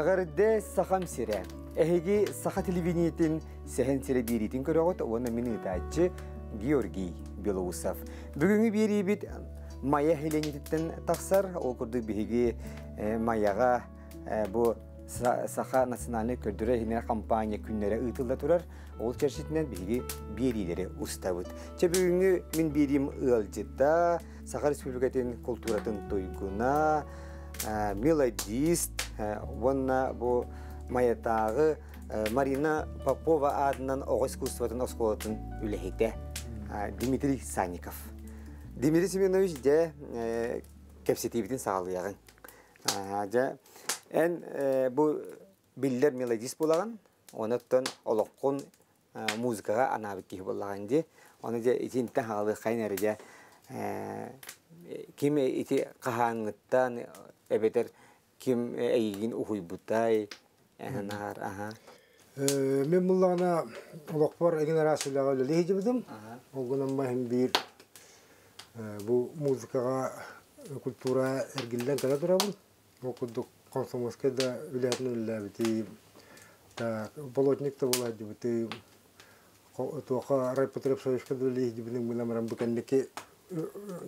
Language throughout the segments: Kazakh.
Әғірді сақам сире. Әхеги сақа телевидениетін сәхен сире беретін көріғыт, оны мені ұтачы Георгий Белоусов. Бүгінгі бері бит Майя Хеленетіттен тақсар, ол күрді бігі Майяға бұл саха национальный көрдірі хинер компания күннері ұйтылда тұрар, ол чәршетінен бігі берилері ұстабыд. Че бүгінгі мен берим ұлжыда Саха Республикатын культуратын тойгуна, мелодист, онна бұл маятағы Марина Попова адынан оғы искусствотын осколатын үлехекте Дмитрий Санников. Дмитрий Семенович де кепсетибитин сағалыяғын. Ән бұл биллер мелодист болаған, онықтан олыққын музыкаға анабит кейі болаған де. Оны де итинттен хағалы қайнары де ким ити қағаңыттан әбетер ким әйгін ұхуйбутай әнар аха Мен мұллағына олықпар әген арасылығы өлі ежібідім. Оғынан мәхін бір бұл музыкаға культура әргілден кәді тұрабын. Оқыдық комсомольская да бітейім. Болотник да мұламарам бүкәндеке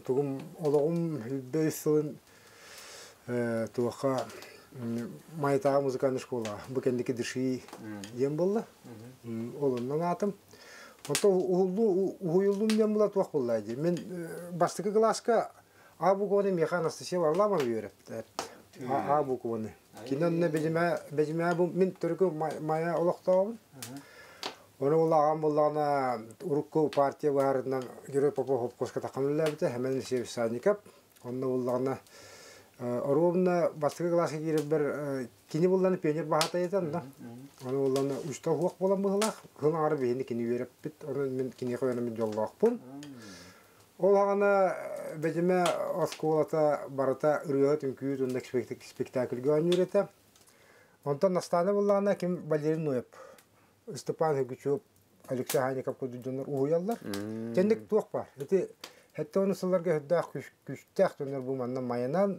тугум олоғым бейсілін туақа майтаға музыкальный школа бүкәндеке дыши ем болды олымның атым онто уйулдум мен була туак болла ди мен бастыкы класска а букваны механасы се варламан үйрөп а букваны кинонне бежиме бежиме бу мен түркү мая олоктообун Оны улаган буллана урукку партия барынан Герой Попов Хопкоска такамыллабыты hemen сев саникап. Онны улагана Оробна бастыгы класска кирип бер кини булланы пионер бахата етен да. Оны улланы учта хуак болан булак. Хын ары бейни кини берип бит. Оны мен кини кояны мен жоллакпын. Ол ағана бәжіме осколата барата үргөт үмкүйт онда спектакльге ойнүйрете. Онтан настаны буллана ким балерин ойып. Степан Хыгучев, Алексей Хаников көдүдөнөр уяллар. Кендик туак бар. Эти хетте оны сыларга хөддах күштәк төнөр бу маннан майынан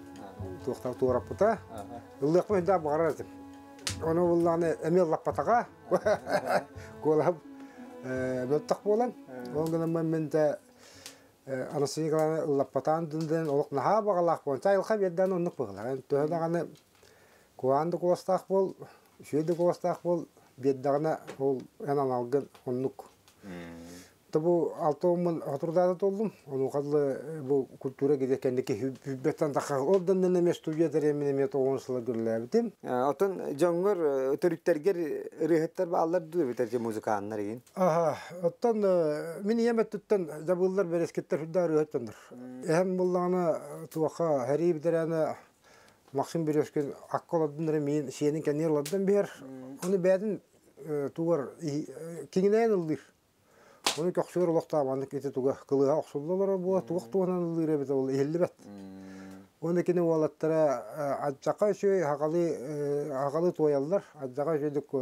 Туктап туурап бута. Улдак мен да барат. Оны улланы эмел лапатага. Голап бөттак болан. Огынан мен мен де Анастасия Николаевна лапатан дүнден олық наха бағалақ болан. Чайлқа берден оннық бағалақ. Төһдағаны куанды костақ бол, шүйді костақ бол, беддағына ол әнан алған оннук. Табу алтомын хатурдада толдум. Оны қалды бұл культура кеде кәндеке хүббеттен таққа олдан неме студия теремен еме тоғыншылы күрләбітім. Отын жоңгор төрүттергер рыхеттер баллар ду битерже музыканнар еген. Аха, оттан мен емет туттан жабылдар берескеттер хүдда рыхеттендір. Эһем булланы туаха хәри битерәне Максим Березкин акколадын мен сенин кәнерладан бер. Оны бәдин тугар кеңнән улдыр. Оны көксөр улакта маны кете туга кылыга оксуллар бу тугак туганан улдыр бит ул эллибет. Оны кине валаттара аджака шөй хагалы хагалы тояллар, аджака шөйдүк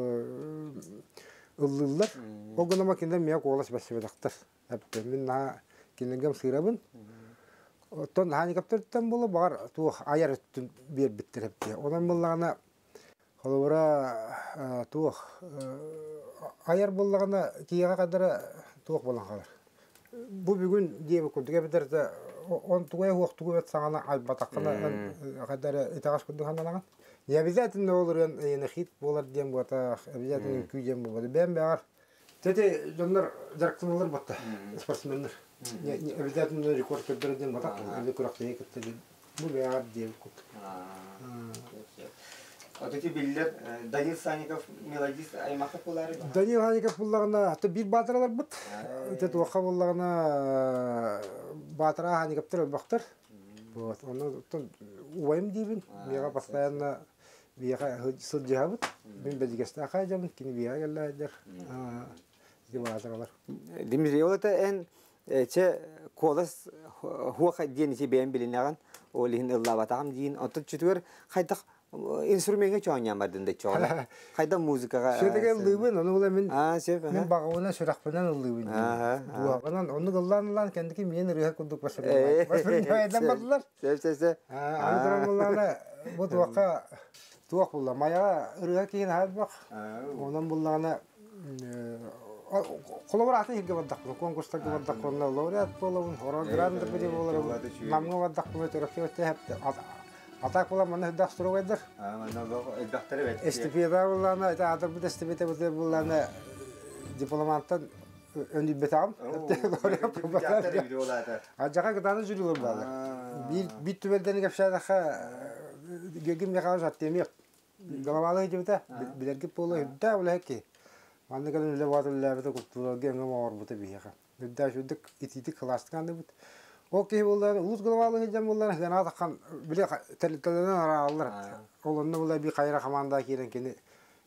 ыллылар. Огына макинде мия колас басыбыдактар. Әпте мен на кинегем сырабын. Оттон ханикаптырттан болу бар тух аяр өттүн бер биттерепти. Онан буллагана холовара тух аяр буллагана кияга кадара тух болан калар. Бу бүгүн диебе күндүгө битерде он тугай тугу бет саңана албатаккана кадара итагаш күндү ханалаган. Не обязательно olur yani хит болар дем бата, обязательно күй дем болады. Бен бар. Тете жондар жарктылар батта. Спортсмендер. Обязательно рекорд кырдыр дем бата. Или курак не кетти. Бу. Вот эти биллер Данил Санников мелодист Аймаков булары. Данил Хаников буллагына ата бир батырлар бут. Вака буллагына батыра Ханиковтер бактыр. Вот, оны уайым дейбин. Мега постоянно мен бедигесте акай жамын кини бия келлайдер дибаатыралар Димири олата эн че колас хуа диен чи бен билинаган олин ыллабатам диин отут чүтүр хайдак инструментге чоңя мардында чоңа хайда музыкага сөтеге ылдыбын оны була мен а сеп мен багауна суракпынан ылдыбын Аха, дуагынан оны гылланлан кендики мен рыха басыр Э, басыр жайдан бардылар сеп сеп сеп аны туран бу туакка туак булла мая рыха кийин халбак онан буллагана колобор атын хирге бардак конкурстарга бардак онна лауреат болобун хоро гранды бири болорун намга бардак бу төрөккө өтө хепте атак була мана дак сурогайдар а мана лого эддактары бет эстипеда буллана это. Бир бит түбелден кепшадаха гегим яка жаттем yok. Галамалы жебете билерге полу да улаки. Манны калын үле ватыл лабыта куптула гемге мор бута бияка. Бидда шудык итити класскан дебут. Окей булар улус галамалы жам булар гана такан биле телетелен аралар. Олонны була би кайра команда кирен кини.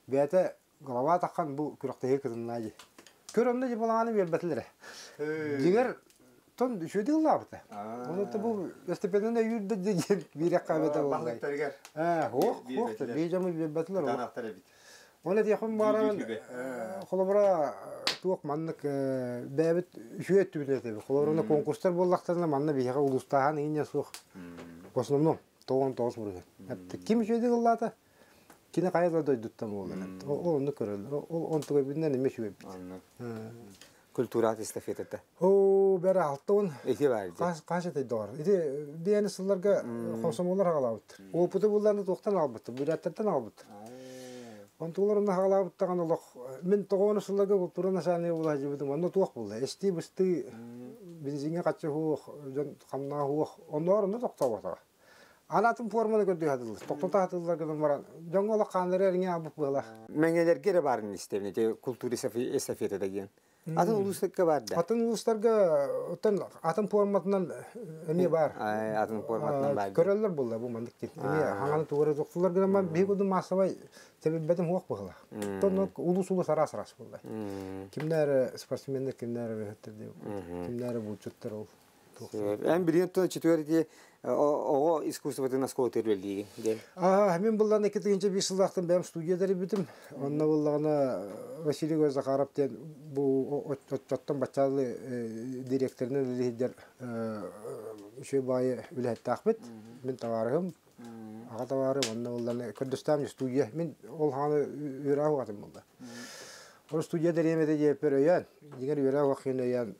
Бияте галава такан бу күрөктө кырыннажы. Көрөмдө же булаганы бербетлер. Дигер тон düşürdü lafta. Onu da bu estepeden de yürüdü diye bir rekabete oldu. Бахтаргар Ha, hoş, Bir hoş da betler. bir camı bir betler o. данактары бит Bollaklarına manna bir yaka ulustahan ince soğuk. Osnomnom. Toğun toğuz buraya. Hatta kim şu etti Allah'ta? Kine kayda da duttam oldu. O onu körüldü. O on tuğu binden ne şu. культурат эстафетата altın. эти бар putu bullarını toktan albıttı. Онтуларында хагалабыт таган олох мен тогоны сыллага культура насаны була жибидим туак булда эсти бысты бензинге качы хуох жон хуох. Оннорунда токтобота анатын форманы көрдү токтота гынан баран. Жоңголо абып була барын истемне те культура деген атын улустыкка бар да атын улустарга отан атын форматынан эме бар атын форматынан бар көрөлөр булда бу мандык тип эме хаңаны тугары жоктулар гынан мен бигудун масабай себебетим хуак була тон улус улус арас арас булда sportmenler, kimler röhötтерди, kimler бучуттар ол. Эм бирин то четверти ого тервелди ден. Аа, мен буллан 2-нче 5 жылдактан бәм студиядары битим. Онна буллагына Василий Гозакаров ден бу отчоттон бачалы директорунун лидер үшө бай үлет тахбет. Мен таварым. Ага таварым онна студия. Мен ол ханы атым. Ол. Дигәр.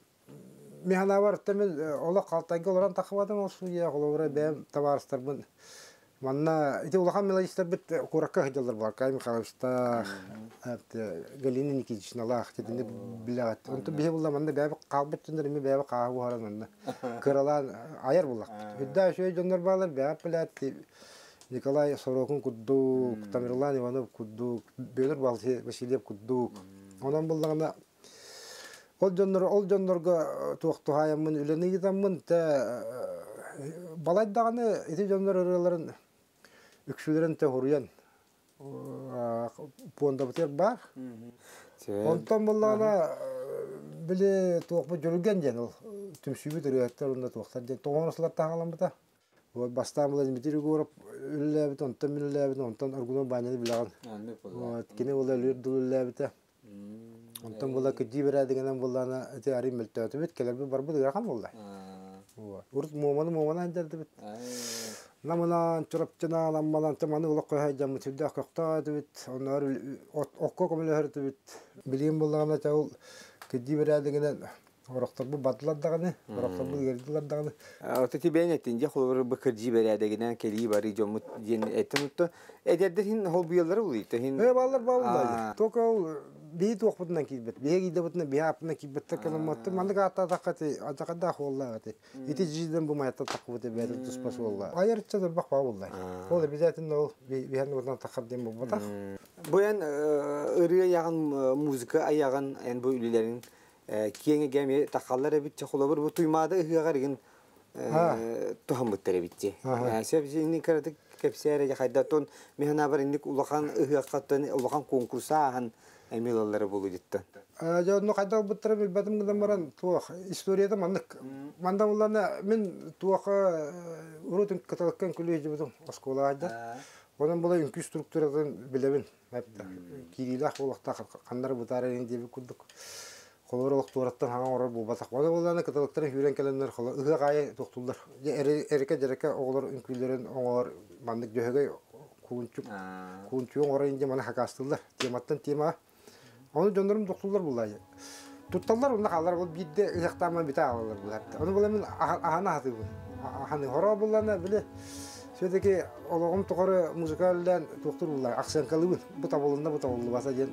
Механа бар темен ола оларан головра бәм бун. Манна ите улахан бит куракка хыдылар бар. Калышта әт Галина Никитична лах булла бәбе калбыт бәбе кагы бар. Кыралан аяр шөй балар билет Николай Сорокун кудду, Тамерлан Иванов кудду, Бедер Васильев кудду. Онан Ол жоннор ол жоннорго туакту хаямын үлени гитамын те балайдаганы эти жоннор ырыларын үксүлөрүн те хуруян пуонда бутер бар. Онтон буллагана биле туакпы жүргөн жен ол түмсүбү төрөттөр онда туактар жен тоңонослар таагалам бута. Вот бастамылы митири көрүп үлләбит онтон үлләбит онтон аргунон байнаны билаган. Вот кине ула үлләбит. Онтон була күди берә дигәннән булланы эти арим мөлтәте бит келер бу бар бу дигән булды. Вот. Урт моманы моманы әндерде бит. Намана чурапчына ламмалан таманы улак бит. Оннар окко бит. Билем булганда Орақтар бұл батылар дағаны, орақтар бұл кели бары жомут утты. Эдердер хин хол хин. Э бабылар. Бейт килбет. Мандык ата холла аты. Бу маятта туспас олла. Айырытча да бабылар. Обязательно музыка аяган бу киеңе геме такаллар бит холобур бу туймады ыгагар ген тухаммыттар битти. Сөп инни каратык кепсәре жахайдатон механа бар инник улахан ыхаккаттан улахан конкурса ахан эмилалары болу дитте. Жонно кайда буттар бил батым гыдан баран туах историяда маннык. Манда улана мен туаха урутун каталыккан күлү жибудум оскола айда. Онан үнкү структурадан билебин. Кирилах улакта кандар бутары деп курдук. Холоролық туараттан хаңа орар бұл батақ. Оны боланы каталықтарын хүрен кәлемдер қолы. Үгі ғайы тоқтулдар. Әрекә жәрекә оғылар үнкүлерін оңалар мандық жөһөгөй куунчук. Куунчуң орай инде маны хакастылар. Тематтан тема. Оны жондырым тоқтулар бұлай. Тутталар онда қалар бұл бидде ұяқтама біта алалар бұлар. Оны бұла мен ахана хаты бұл. Аханы хора бұлана біле. Сөйтеки олоғым тұқыры музыкалдан тоқтыр бұлай. Ақсанкалы бұл. Бұта болында бұта болы баса ден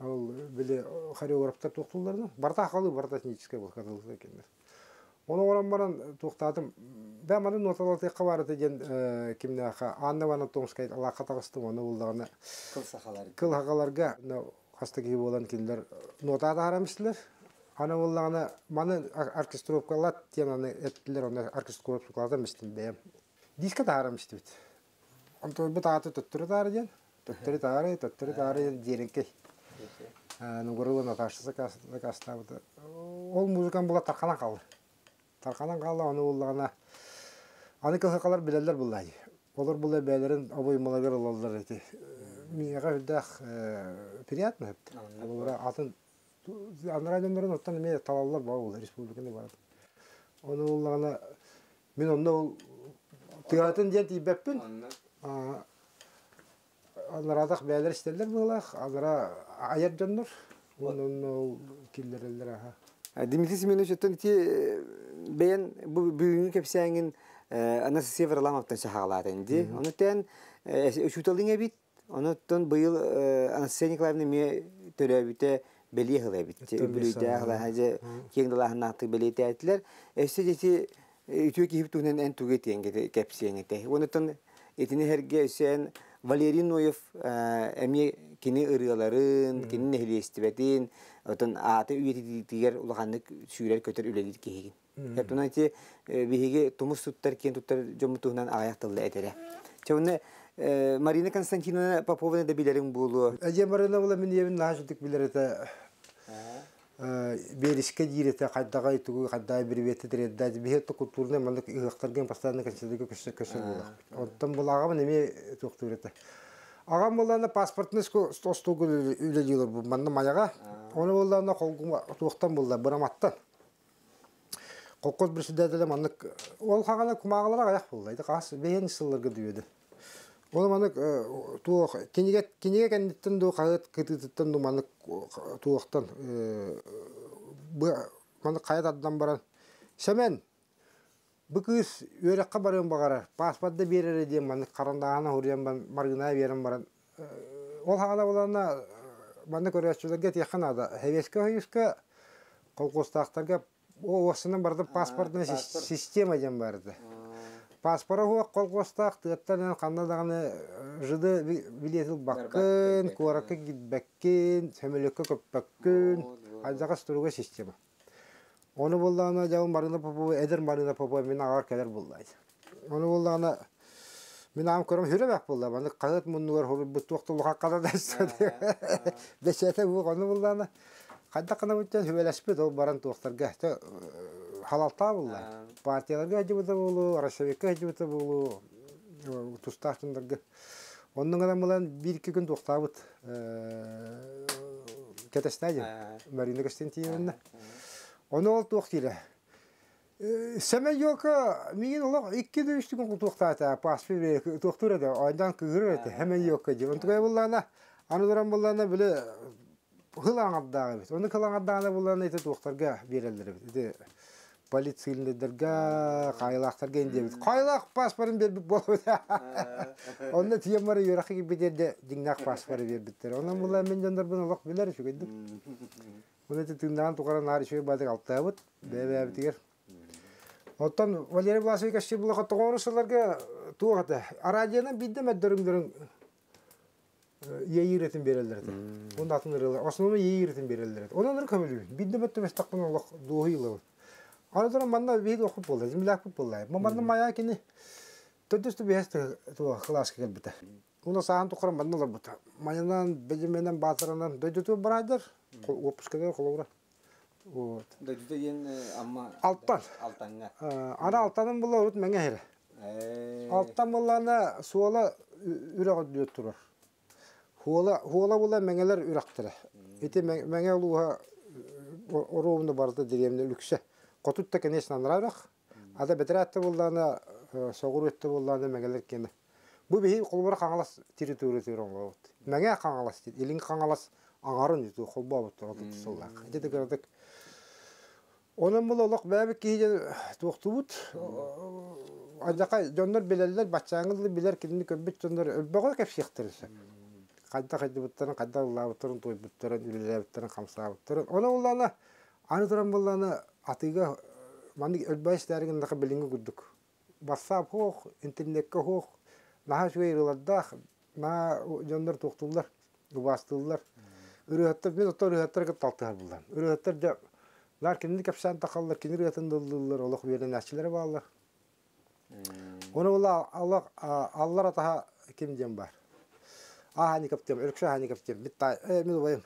Ал биле хореографтар тоқтуларны барта халы барта техническая бол катылды экендер. Оны оран баран тоқтадым. Бә маны ноталар тек кабары деген кимне аха Анна Вана Томскай Алла катагысты оны булдагына Кыл хакаларга хастаги болан киндер нотада харамышлар. Ана булдагына маны оркестровкалар теманы эттилер оны оркестровкаларда мистин бәм. Диска да харамышты бит. Онто бит аты тоттыры тарыген. Тоттыры тары, тоттыры тары. Нугурулы Наташа закастабыды. Ол музыкан була тарқанан қалды. Тарқанан қалды, оны болағына. Аны кылсақалар білелер бұлай. Олар бұлай бәлерін обоймалагар олалар еті. Миға үлдәқ приятно. Олар атын аны радионларын оттан мен талалар бар ол республиканы бар. Оны болағына мен онда ол тыгатын ден тибеппін. Аларадақ бәлер істелер болақ. Алара аяр жоннор. Onun o killerler ha. Дмитрий Семенович оттон ти бәйен бу бүгүнкү кепсәңин анасы Северламовтан шахалар инди. Оны тен үчүталың бит. Оны тон быйыл Анастасия Николаевна ме төрөбүтө бели хылы бит. Бүлүдө. Эсе кип эн теңге. Оны тон этини херге Валерий Ноев эми кини ырыаларын, кини нехилестибетин, отон аты үйети тигер улаханнык сүйрер көтөр үлелит кехигин. Хептуна ти биһиге тумус туттар кен туттар жомутуһунан аяктылды этере. Чавны Марина Константиновна Поповна да билерин булу. Әже Марина була мен ебин нахаждык билер это беришке жирете кайдага итүгү кайда бир ветте тиредда бихет культурны мандык ыгыктарген постоянно кончедеге көсө көсө була. Оттан булагы неме токтурете. Агам болана паспортны стостугу үле жилер бу манна маяга. Оны südedele manlık ol hagana kumagalara ayak bullaydı. Kas beğen sıllarga düyedi. Onu manlık tuğ kinige kinige kenditten du kayıt kıtıtıttan du manlık tuğaktan bu manlık kayıt addan baran. Semen bu kız örekka barın bagara. Pasportda berer diye manlık karandağına huryan ban margına berin baran. Ol hagana bolana manlık örekçilerge yakınada. Heveske heyuska kolkostақтарға осының барды паспортный система ден барды. Паспора хуа колгостак тыттан канадаганы жыды билетил баккын, куаракка гитбеккин, сөмөлөккө көпбеккин, ажага струга система. Оны булдана жау марына попо, эдер марына попо мен агар келер. Оны булдана мен ам көрөм хүрөбөк булда. Маны кагыт муннугар хор бу токтулук хаккада да. Бесете бу оны булдана. Кайда кана бүттен баран халалта булла. Партияларга жибыта болу, Рашевикка жибыта болу, тусташтындырга. Онның адам булан бир-ике күн туктабыт. Кетестади. Марина Константиновна. Оны ол туктиле. Сәмә йока миген олақ икки туктура да айдан йока биле хылаңаддағы бит. Оны бит. Полицейлерге қайлақтарға индебит қайлақ паспортын бербит болбут онда тиемары юрахи бедерде диңнак паспорт бербиттер. Онан була мен жандар буну олок билер aşçı bula katta konuşsalarga tuğata. Aracının bir de meddörüm dörüm yeyi üretim verirler. Onun atın ırılar. Aslında yeyi üretim verirler. Ondan ırı kabul Okup oldu. Zimli okup oldu. Mamanda maya kini. Tödüstü bir heste tuğa klas gelbite. Onu sağın tukaran bana olur buta. Mayanan, becimenen, batırından dödütü baradır. Опускадан коловра. Вот. Жүзде ен амма Алттан. алтанга. Ана алтанын була урут меңе хере. Алттан буллана суола үрәгә дүйөт турар. Хуола хуола була меңелер үрәктәре. Ите меңе луга оруумны барды диремне лүксә. Котут та конечно нравах. Ада бетерәтте буллана согур өтте буллана меңелер кене. Бу бихи колбар каңалас территория төрөн болот. Меңе каңалас, илин каңалас аңарын үтү холба бут турат тусаллак. Эде дегердек. Онан бул олок бәбек киһе туктубут. Ажака жоннор билерлер, бачаңызды билер кимни көбүт жоннор өлбөгө кеп шыктырса. Кайда кайда буттарын, кайда лабыттарын той буттарын, үлелебиттарын камса буттарын. Она уллана аны туран булланы атыга маны өлбәйстерген дака билинге гүддүк. Басса хох, интернетке хох, наха шуйрыларда, на жоннор туктулар, убастылар. Үрөттөр мен отор үрөттөр талтар булдан. Үрөттөр жа лар кинди капсан такаллар, кинди үрөттөн дылдылар, олох берен ачылар баалар. Оны ула Allah Аллар атаха ким дем бар. А хани каптем, өркшө хани каптем. Битта мен байым.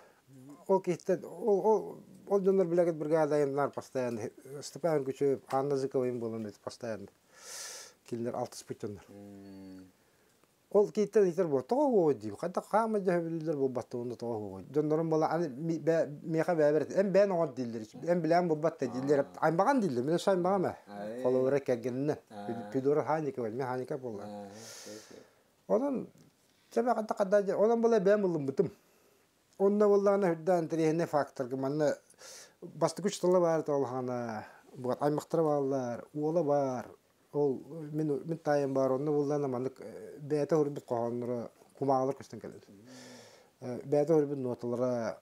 Ол китте ол ол жондар билегет бригадайындар постоянно. Степан күчө Анна Зыковым болон постоянно. Килдер 60 путондар. Ол китте дитер бо тоо го ди. Кайда кама жабилдер бо батты онда тоо го. Жондорун бола аны меха бәбер. Эм бән огот дилдер. Эм билән бо батты дилдер. Аймаган дилдер. Мен шай багама. Коловра кәгенне. Пидор ханика бел. Мен ханика басты күч тылы бар толхана. Бу аймактар баллар, уола бар. Ол мен мен тайым бар, онда болланы мандык бәте хурбит кохоннора кумаалар көстен келет. Бәте хурбит ноталара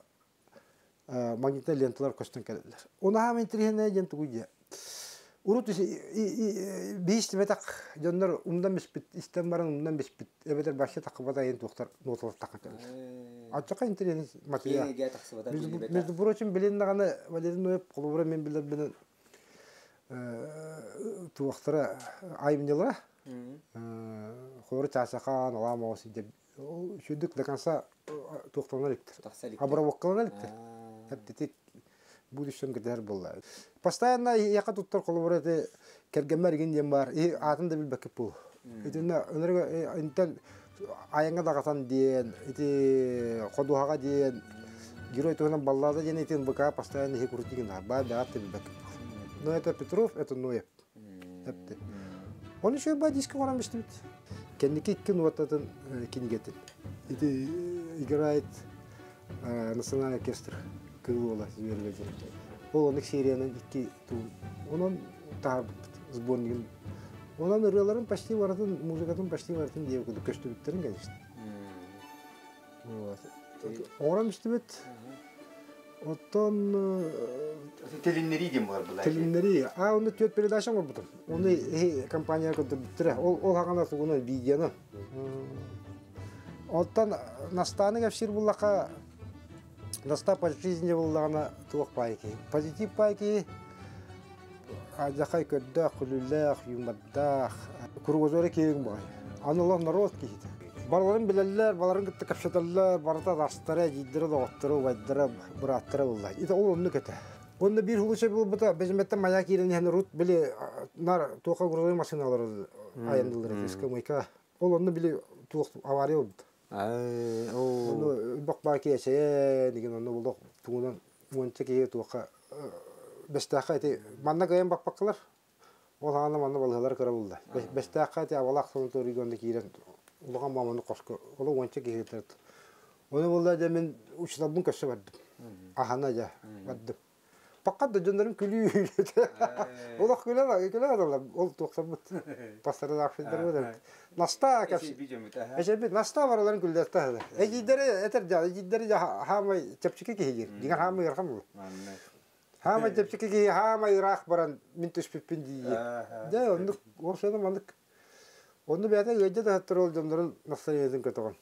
магнитный ленталар көстен келет. Оны һәм интернетне жен тугуя. Урут биште метак жоннор умдан бишпит, истен баран умдан бишпит. Эбетер башы такыбада ен туктар ноталар такка келет. Ачака интернет материал. Между прочим, билен наганы Валерий Ноев колубра мен билер билен туактара айымнелара. Хоры часақан, ола мосы деп. Шүдік до конца туақтана ликтер. Абравоккалана ликтер. Хәптетик будущем гидер булла. Постоянно яка туттар колубра те кергемер ген бар. И атын да билбек бул. Итүнә өнөргө айаңа дагасан диен, ити кодуага диен, герой туган баллада диен итин бка постоянно хи крутиген ба да билбек. Но это Петров, это Ноев. Хәпте. Он еще ба диск орам бистит. Кенники кин вататын кингетин. Ити играет национальный оркестр Крылола Зверледи. Ол онык серияның икки туу. Онон тар сборнигин. Онан ырыларын почти баратын, музыкатын почти баратын диеп күдү көстүбүттерин конечно. Вот. Орам бистит. Оттон Телиннери дем бар булар. Телиннери, а оны төт передача бар бутун. Оны компания көтөрүптүр. Ол ол хагана сугуна видеоны. Оттон настаны гапшир буллака наста по жизни буллагана туак пайки. Позитив пайки ажакай көддө кулуллах юмаддах кургозоре кең бай. Аналар народ кийди. Баларын билеллер, баларын кытты капшаталлар, барата дастары, жиддері доғыттыры, вайддары, бұраттыры боллай. Ита ол онны көті. Онда bir хулуша был бұта, безметтен мая кирен яны рут биле нар тоқа грузовой машиналар аяндылар, эскамайка. Ол онны биле авария деген онны болдық бестаққа әте манна гайын бақ баққалар. Ол ағана манна балғалар кара болды. Бестаққа әте авалақ соны торигонды кирен улаған маманы олы уанча кегетерді. Оны болда да мен учтабын көші бардым. Ахана жа бардым. Паққа да жондарым күлүй. Олақ күлі ба, күлі адамlar. Ол тоқтар бұт. Пастарды ақшыдар бұд. Наста кәпсі. Эше бит наста бараларын күлдәтті. Эгидері этер жа, эгидері жа хамай чепчике кегер. Дигән хамай бу. Хамай чепчике ки хамай рах баран мин төшпеппин ди. Да, онды ошоны мандык. Онды бәтә гөҗдә дә хәттер ул җомдырын настроениесен көтөгән.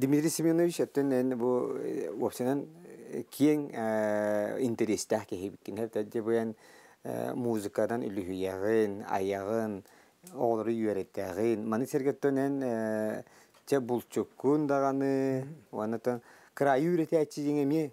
Дмитрий Семенович аттен эн бу опсенен киң интерестах кехибиккен хәтта буян музыкадан үлүһүягын, аягын, олары үйрәттәгын. Маны сергеттен те булчуккун даганы, ванатан край үйрәтәчи дигән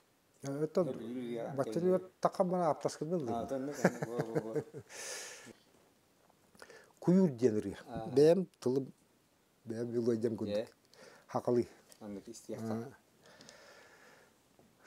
Это баттери такамана аптаскы булды. А, тонны Куюр денери. Бем тылым бем билой дем. Анны истияк.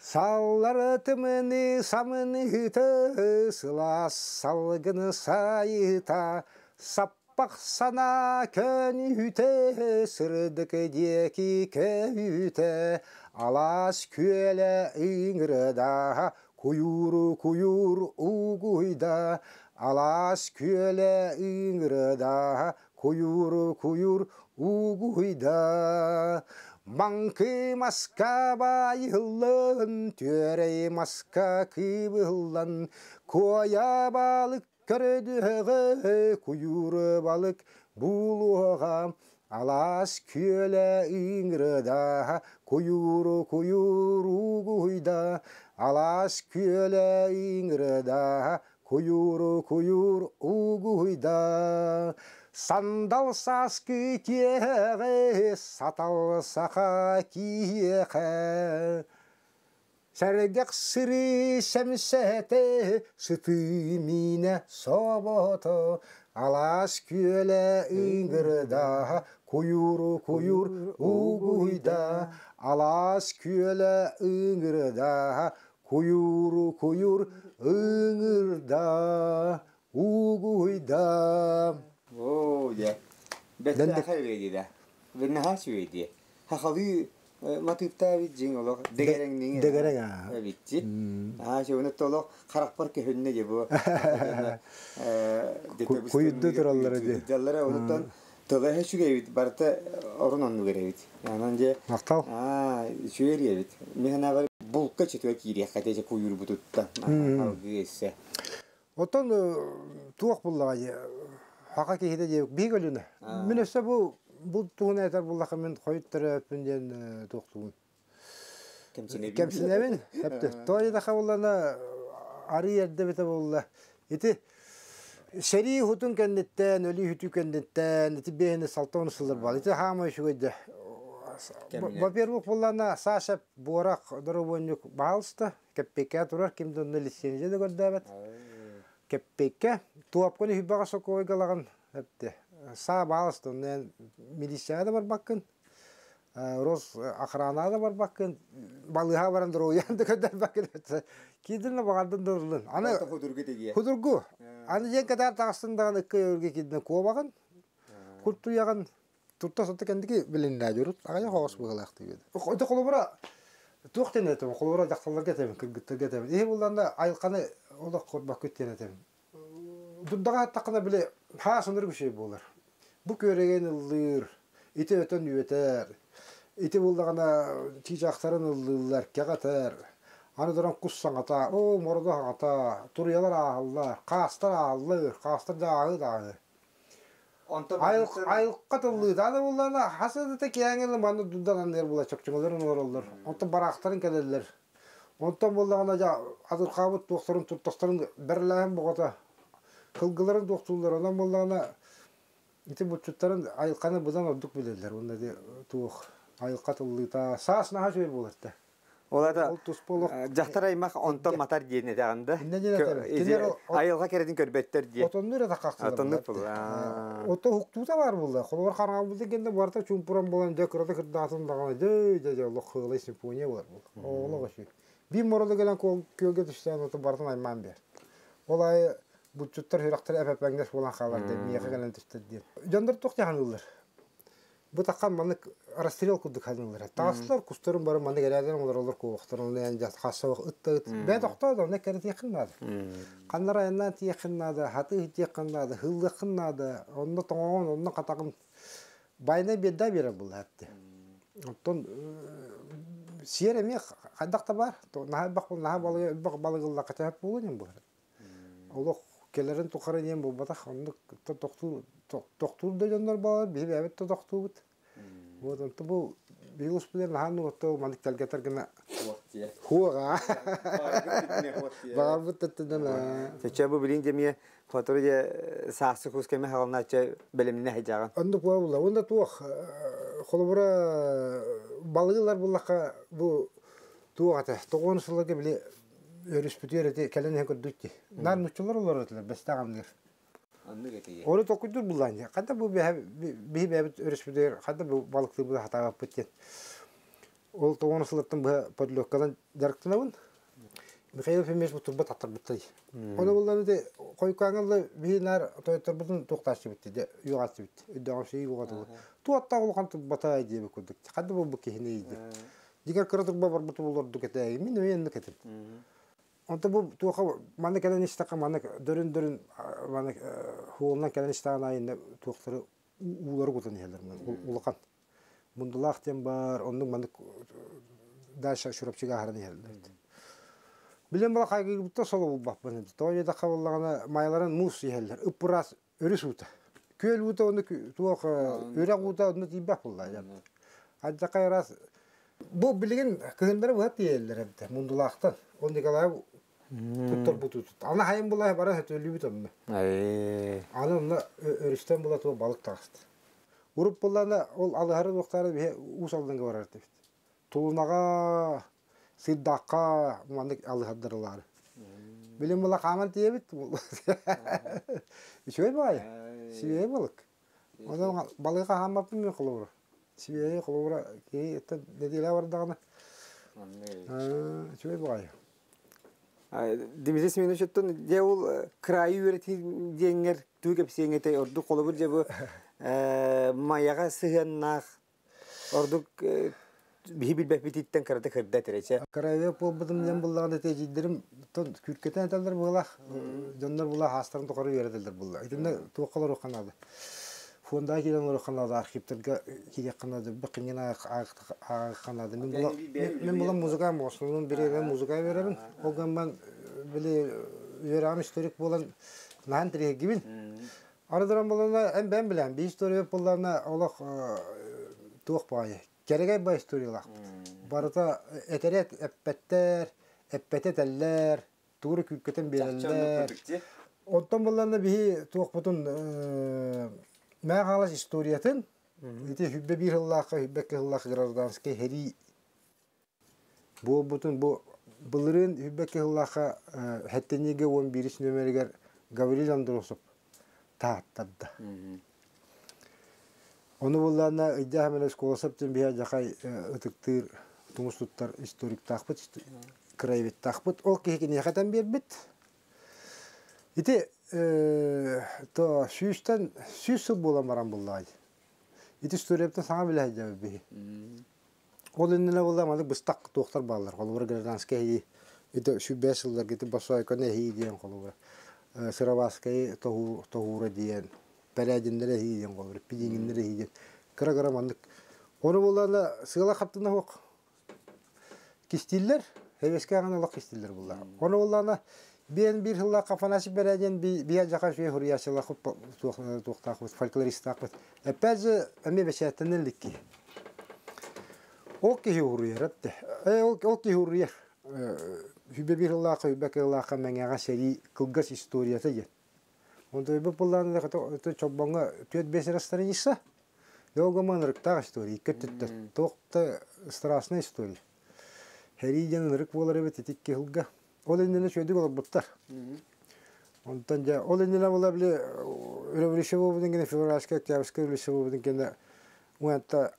Саллары тымыны самыны хыты, сылас салгыны сайыта, саппақ сана көні хүті, сырдық деки көйті, алас күелі иңірда, куюр куюр угуйда, алас күелі иңірда, куюр куюр угуйда. Банкы маска байылын, төрей маска кыбылын, коя балық көрдігі, күйуры балық бұлуға, алас көлі иңрыда, күйуру күйуру гуйда, алас көлі иңрыда, күйуру күйур угуйда. Сандал саскы теғі, сатал сақа киеқі. Сәргек сыры шәмсәті, шыты мине соботы. Алас көлі үңгірда, күйур күйур угуйда. alas küele ıngırda, kuyur kuyur ıngırda, uğuyda. Oo de. Bette kahveydi de. Ve naha söyledi. Ha kavi e, matipta bir cin olur. Degereng dinge. Degereng ha. Evet. Ha şöyle tolo karakter ki hünne gibi. E, kuyuddu turalları diye. Dallara unutan. Hmm. Ди. Даллары онтан толо хәшүгә бит барта орын онны гәрә бит. Янан же Мақтал. А, шуер бит. Мен ана булка чөтө кире хәтә куйыр бутутта. Алгыйсы. Отон туақ буллага хака кихиде же бигөлүнө. Мен бу буллака мен ари булла. Шери хутун кендеттен, öli hütü kendetten, iti behini saltonu sılır bal. Хама шугайда. Кемине. Во-первых, буллана Саша борак дробонюк балста, кеппеке турар кимдон лицензия да көрдөбөт. кеппекке туапконы хүббага сокой галаган хепте са балысты мен милиция да бар баккын рос охрана да бар баккын балыга баран дроянды көдөр баккын кидин багандын дорлун аны худургы теге. худургу аны жен кадар тагыстындаган ыккы өргө кидин куобаган курту яган турта сотта кендики билинна жүрүт ага хогос бугалак тийбеди ото колобура туктен этем колобура жакталар кетем кыргыттар кетем. И буланда айылканы олак корбак этем. Дуддага такына биле ха сындыр күшей болар бу көреген ыллыр ите өтөн үетер ите булдагана аны дуран куссаң ата о мордо ата турьялар ааллар каастар ааллар каастар дагы дагы Онто айылк айылкка тыллы даны буллана хасыды те кеңел маны дуддан нер була чокчоңолор ороллор онто барактарын келелер онтон буллагана жа азыр кабыт доктурун туттастарын берләһәм богата кылгыларын доктурлар онан буллагана ити бутчуттарын айылканы будан ордук билелер онда де туох айылка тыллыта саасына хажой булар да Олата Ол тус болук. жақтар аймақ онтон матар диен этер. Кинер ол- Айылға керетін көрбеттер ди. Отоннур да каксылар. Отоннур бұл, хуктута бар булда. Холор караңал булды генде барта чумпуран болан декорада кырдаатын дагана дей дей симфония бар бул. Ола гаши. Би морада гелен кол көлгө түштөн ото бартан айман бер. Олай бутчуттар хирактар эпепеңдеш болан калар деп мияка гелен түштө ди. Жандар ток жаганылар. Бу таккан маны расстрел кудук ханылар. Таслар кустурун бар маны гелерден олар олар коохтарын ян жат хасабак ытты. Бе токтоду не керет якыннады. Кандар айынан тиякыннады, хаты тиякыннады, хылдыкыннады, онда тоңон, онда катагын байна беда бере бул хатты. Оттон сиер эме кайдакта бар, наха бак наха балыгы бак балыгылла катап болун бу. Олох келерин тукары нем бу батак онда токту да жандар бар, бир эбет бут. Вот онда бу биус билер наха отто мандык телгетер гына хуга. Бар бут теттен. Сече бу билин демие фотор же сасы кус кеме халнача белемне хажаган. Онда куа була. Онда холобура балыгылар буллака бу туата биле эти келен. Нар нучулар бестагамдыр. Анны гетие. Ора токуйдур булан. Када бу би би би өрүс бүтөр када бу балыкты бу хатага бүткен. Ол подлёккадан жарыктынабын. Михаил Фемеш турба таттар буттай. Оны булдан де койкаңылы бинар тойтор бутун токташты битти де. Өдөгөн шей югатты. Туатта ул кантып бата деп күдүк. Кады бу бу кехне иди. Дигер кырдык бар буту булар дукете. Мен кетип. Онта бу туака маны келен иштака маны дөрүн дөрүн маны хуулнан келен иштаган айында туактары улары елер мен улакан. Мундулак тем бар, ондун маны даша шурапчыга хараны елер. Билем бала кайгы бутта соло бул бак баны. Той да кабыллагана майларын мус елер. Ыппырас өрүс ута. Көл ута оны туак өрөк ута оны тибак булла. Адда кайрас Бу билген кыгындары бат елер әбде. Мундулактан. Он Николай туттар бутут. Ана хайын булай бара хөтөлү бит. Ай. Аны онна өрүстен була туа балык тагысты. Уруп булана ол алыхары доктары бе ус алдыңга барар деп. Тулунага сиддакка мандык алыхадырлар. Билем була каман тиебит. Ишөй бай. Сибей балык. Онда балыга хаммаппын мен кылыбыр. Сибей кылыбыр ки это неделя бардагына. Ишөй бай. Димизес мен өчөттөн же ул крайы үрети деңер түгеп сеңете орду колу бир же бу маяга сыгыннак ордук бихи билбек бититтен карата кырда терече. Караве по будum нем буллагы тежиддирим тон күркетен этелдер булах. Жондар булах хастарын токары берделдер булла. Итинде туакалар оканады. Фонда килен оканады архивтерге киге канады бир кыйын канады. Мен була мен була музыка мосунун биреге музыка беребин. Олган мен биле верам историк болан нан тире гибин. Арадан болана эм ben билем. Би история булларна олох туак бай. Керегей бай историялак. Барыта этерет эппеттер, эппететеллер, тууру күккетен береллер. Оттон булларна би туак бутун мә халас историятын ити хүббе бир хыллакка хүббекке хыллакка гражданский хери бу бутун бу былырын хүббекке хыллакка хеттенеге 11 нөмергер Гаврил Андросов тааттадда. Оны булларна ыйда хамен сколасып тен бия жакай ытыктыр тумустуттар историк тахпыт краевит тахпыт ол кехи не хатан бербит. Ити то сүйстен сүйсү болан баран буллай. Ити саңа жабы би. Ол баллар. Ол бир гражданский ити şu 5 yıllar gitip basay kone hi diyen kolu. Sıravaskai tohu tohura diyen. Pelajinlere hi diyen kolu. Pidinginlere hi diyen. Kıra kıra mandık. Onu bullarla sığala kaptığında hok. Kistiller. Heveske ağına lak kistiller bullar. Kafana açıp vereceğin bir bir jaka şey huriyası lak tuğtak folklorist takıp. Epez emme beşetten likki. Okki huriyar etti. E okki huriyar. Hübe bir hılla hübe hılla mengaga seri kılgas istoriyası yen. Onda bu bullarla da çobanga tüet beş rastlarıysa Долго манрыктар история, көттөттөр. Токта страшная история. хылга. Ол иннене олар буттар. Онтан жа ол иннене бола биле революция болбудун кене февральский октябрьский революция болбудун кене уянта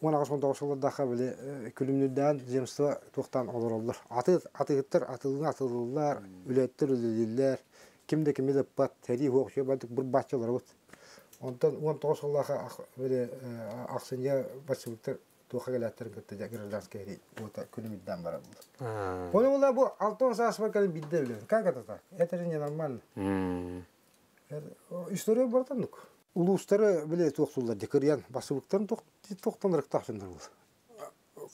он агыс он тогуз жылдардака биле күлүмнүдөн земство туктан олороллар. Аты атыгыттар атылын атылылар, үлеттер үлелилер. Кимде кимде деп бат бир бачалар бут. Онтан жылдага биле аксынja хери вот бара. Оны бу саспа калын бидде биле. Как это так? Это же ненормально. История бартандык. Улустары биле тоқтулар декариян басыбыктарын тоқтандырык тахшындар бул.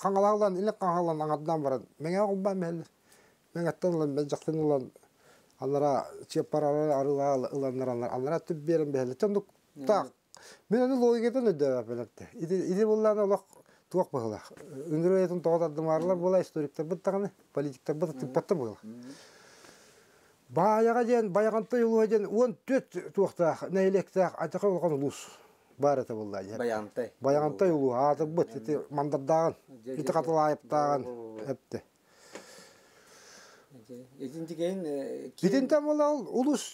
Каңалаган илек каңалаган аңадан барат. Меңе кулба мел. Меңе аттан мен жактан улан алара чепарары арыла ыланнар түп. Тондук так. Мен аны логикадан олак туак багыла. Үнгөрөйтүн тоодардым арлар була историктер быттаганы, политиктер бытты баттыр була. Баяға ден, баяғантай ұлуға ден, он төт туақта, нәйлекта, атақа болған ұлыс. Бар это болды. Баянтай. Баяғантай ұлу, аты бұт, еті мандардаған, еті қатыл айыптаған, әпті. Эдинди кейін Биден там ол ұлыс,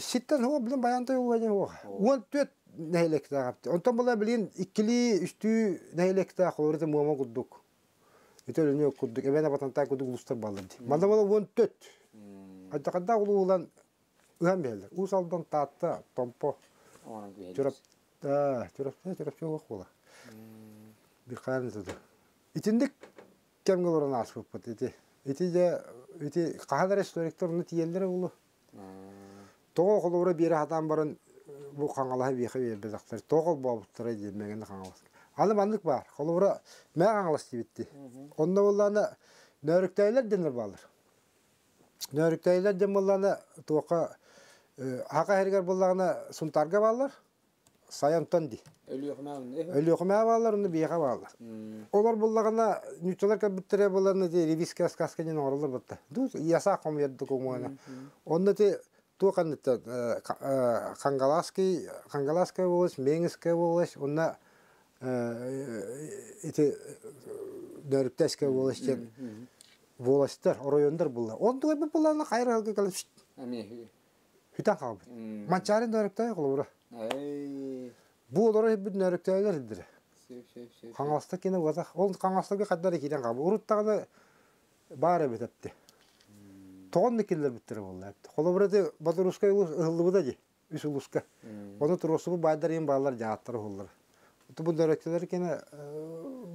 ситтен хуа білін баяғантай ұлуға ден. Он төт нәйлекта қапты. Онтан бола білін, иккілі үсті нәйлекта қолырды мұама күддік. Еті өліне күддік, әбән абатантай күддік ұлыстар балырды. Манда бола он төт. Айтақанда улуулан ыһан бәлер. Ус алдан татта, томпо, чурап, да, чурап, чурап чуак була. Бир кайын туду. Итиндик кемге лоран асып бут ити. Ити же ити кадар историкторны тиелдер улу. Тоо колора бире хатан барын бу бер безактар. Тогол бабыттыр ди меген каңалас. Алы мандык бар. Колора мә каңалас дибитти. Онда булланы нөрүктәйләр денер балыр. Нөріктейлер демалланы туаққа аға хергер боллағына сунтарға балар, саянтон ди. Өлі оқымая балар, оны бейға балар. Олар боллағына нүтчалар кәбіттірі боларны де ревизка сказканен орылыр бұтты. Яса қом ерді көңуана. Онда те туаққан қангалаский, қангалаский болыс, меңіскі болыс, онда ити нөріктәскі болыс кен волостар, райондар булла. Онда бу булланы кайра алга калып хүтән кабы. Манчарын дөрөктәй кылыра. Бу олар бит нөрөктәйләр идер. Каңаста кине ваза. Ол каңастага каддар кирен кабы. Уруттагы бары бит әпте. Тогон никеллер биттер булла. Колобрады Батурускай ыллы буда ди. Үс улуска. Оны турысы бу байдар ем балалар жааттыр буллар. Бу дөрөктәйләр кине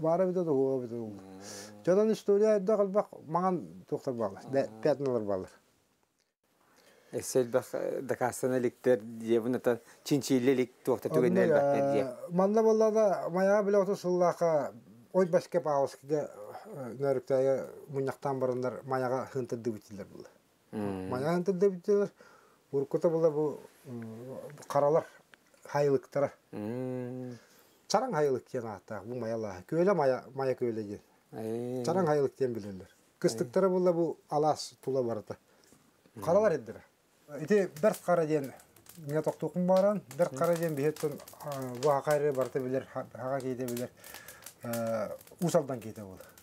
бары бит да хуа бит. Жадан история да калбак маған тоқтар балар. Пятналар балар. Эсел бак дакасына ликтер дебуната чинчилелик тоқта түгеннер бак. Манда боллада мая биле оту сыллака ой башка паускиге нөрүктәге муньяктан барындар маяга хынтырды битилер булды. Мая хынтырды битилер. Уркута була бу каралар хайлыктара. Чараң хайлык кен ата бу маялар. Көйле мая мая көйле ген. Чараң хайлык кен билерлер. Кыстыктары була бу алас тула барата. Каралар эддер. Ити бер кара ден миңа токтукун баран, бер кара ден бихеттен бу акайры барта билер, хага кейде билер. Усалдан кейде бул.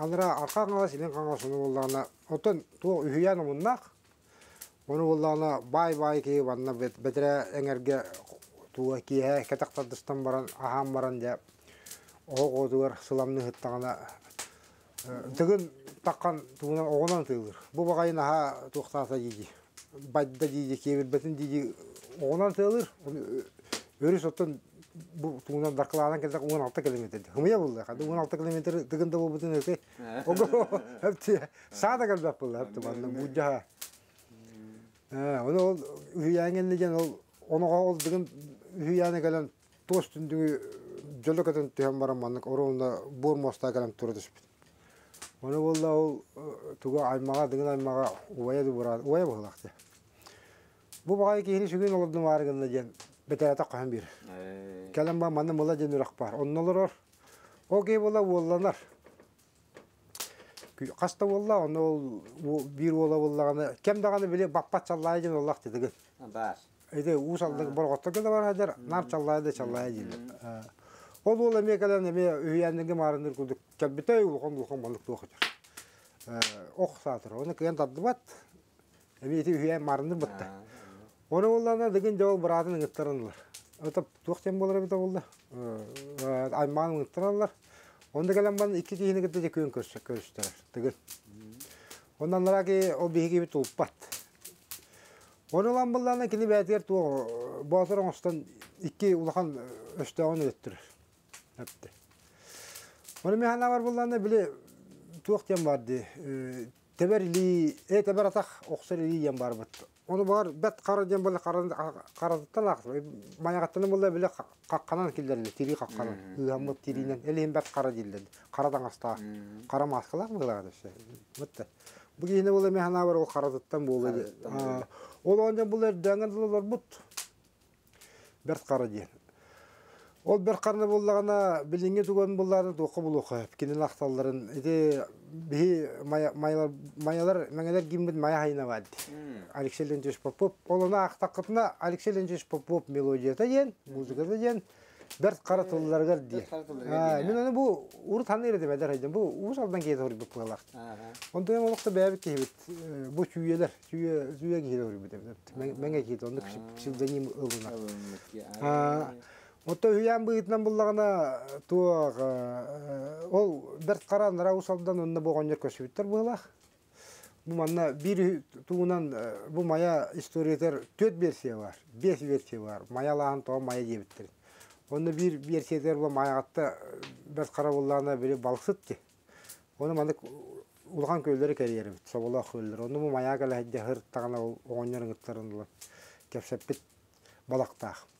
Аныра арқа қаңлас, илен қаңлас оны боллағына. Отын туох үйяны мұннақ. Оны боллағына бай-бай кей банна бетірі әңерге туға кие кетақтардыстан баран, ахан баран де. Оғы қодуғар сұламны хыттағына. Түгін таққан тыйлыр. Бұл бұл туңынан дарқылағынан келдек 16 километр. Хымыя болды. Қады 16 километр тыгында бұл бұтын өте. Ого, әпті сада болды. Оны ол үйәңенне жен ол оныға ол дығын үйәне кәлен тос түндігі жолы кәтін түйен баран маннық орауында бұр моста тұры. Оны болды ол аймаға, дығын аймаға бұрады. Уая бұғылақты. Бу багай киһини сүгүн олордун баарыгынна ден бетерата кахан бир. Кэлэн ба манна мыла ден үрак бар. Оннолорор. О кей бола уолланар. Күй- Каста болла, оны ол бир ола боллаганы, кем даганы биле баппат чаллай ден оллак дедиги. Бар. Эде усалдык борготтор да бар хадер, нар чаллай да чаллай ден. Ол ол эме кэлэн эме үйәндинге марыныр күдүк. Кәббитей улхан улхан балык туохачар. Ох сатыр. Оны кыян тадды бат. Эме эти үйән марыныр бытта. Оны оллана деген жол бұратын ұңыттарынлар. Өтіп туқтен болар бita болды. Ұңыттарынлар. Онда кетті де көн көріштер. Деген. Ондан нара ки ол бейге бит ұлпат. Оны лан бұллана кені туғы батыр оңыстан улахан өсті оны өттір. Әпті. Оны бар барды. Бар. Оны бар бәт қара дем болы қарадыттан ақсы. Маяғаттаны болы біле қаққанан келдерлі, тири қаққанан. Үйамы тиринен, әлейін бәт қара дейілді. Қарадан аста, қара маскалар бұлағады. Бұтты. Бұл кейіне болы механа бар ол қарадыттан болы. Ол оңжан бұл дәңін дылылар бұт. Бәт қара дейін. Ол бір қарны боллағана білінге түген болларын тоқы бұл оқы. Кенен ақталарын. Эти бихи маялар, мәңелер гимбіт мая хайна бады. Алексей Ленчеш Попов. Ол она ақтақытына Алексей Ленчеш Попов мелодията ден, музыкада ден. Бір қара тұлыларға ден. Мен оны бұл ұр таны ереді мәдер хайден. Бұл ұр салдан кейді ұрып бұл қылақты. Онда мен олықта бәбік кейбіт. Бұл чүйелер, чүйе кейді ұрып бітем. Мәңе кейді, онда кішілденім ылына. Отто үйән бұйытынан бұллағына туақ, ол бір қара нара усалдан онына болған жер көсібіттер бұлақ. Бұл манна бір туынан бұл мая историятер төт версия бар, бес версия бар, маялаған тоға мая дебіттер. Оны бір версиятер бұл маягатта бір қара бұллағына бірі балықсытты. Оны маны улған көйлері кәрері біт, собола көйлері. Оны бұл мая кәлі әдде ғырттағына оғанярын ғыттарын кәпсәппет балақтақ. Жол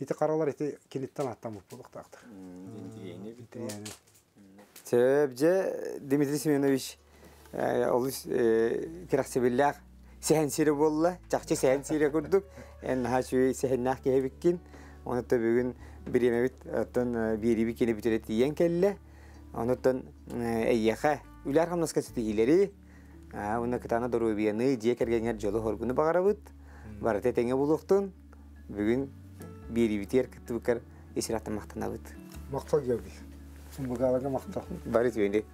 Ити қаралар ити кенеттен аттан бұлықтақтыр. Сөп же Дмитрий Семенович олыс кирақсебілләқ сәһән сире болла, жақчы сәһән сире күрдік. Ән хачуй сәһәннәқ кебеккин. Онытта бүгін бір емебит оттан бири бикене битерет иен келле. Онытан әйяха үләр хамнаска сетихилери. Уна кытана дору бияны дие кергенгер жолы хоргуны бағарабыт. Барате теңе булуқтын. Бүгін бири битер кыттыбыкар эсираты мактанабыт. Мақтал geldi. Сумбугалага мақтал. Түйенде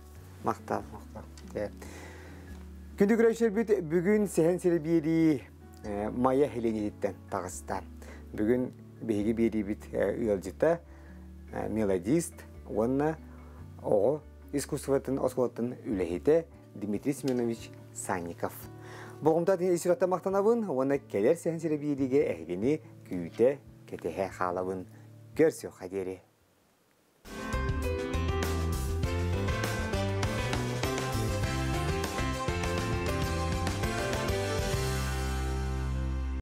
мактал. Мақтал. Күнді күрәшер бит бүгін сәһән сәлі бири мая хеленеттен тағыстан. Бүгін беги бири бит ыялжыта мелодист, онна оғы искусствотын осколатын үләхете Дмитрий Семенович Санников. Бұғымта ден эсираты мақтанабын, оны келер сәһән сәлі бириге әхгені күйте кетеһе халабын көрсө хадери